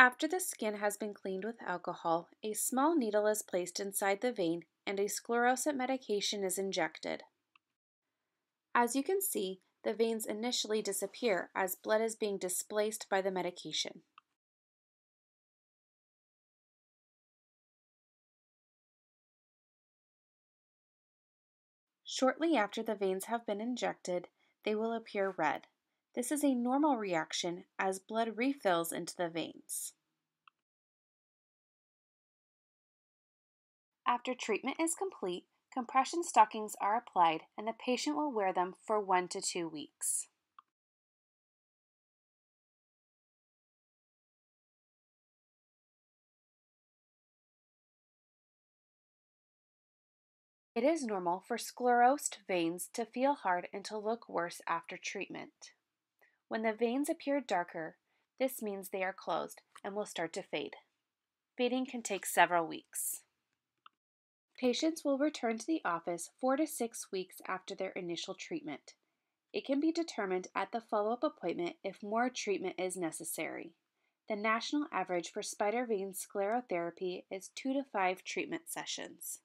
After the skin has been cleaned with alcohol, a small needle is placed inside the vein and a sclerosant medication is injected. As you can see, the veins initially disappear as blood is being displaced by the medication. Shortly after the veins have been injected, they will appear red. This is a normal reaction as blood refills into the veins. After treatment is complete, compression stockings are applied and the patient will wear them for one to two weeks. It is normal for sclerosed veins to feel hard and to look worse after treatment. When the veins appear darker, this means they are closed and will start to fade. Fading can take several weeks. Patients will return to the office four to six weeks after their initial treatment. It can be determined at the follow up appointment if more treatment is necessary. The national average for spider vein sclerotherapy is two to five treatment sessions.